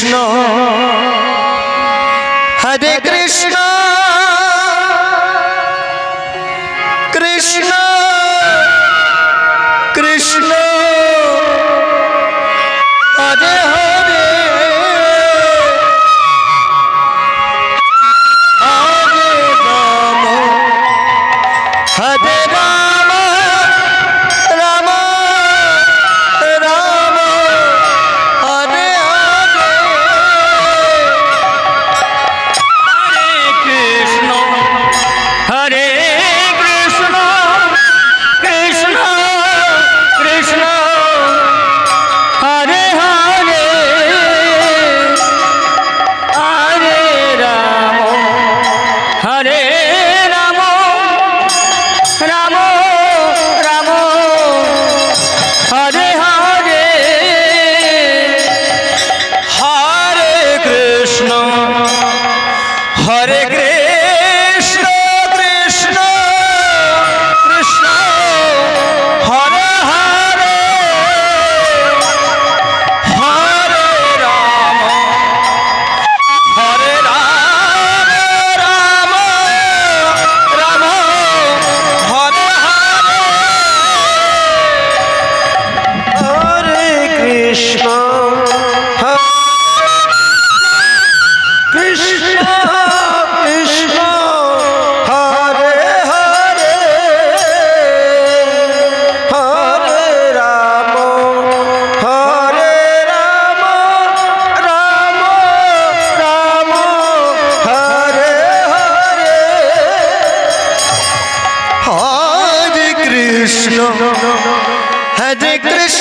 Krishna Hare Krishna Hare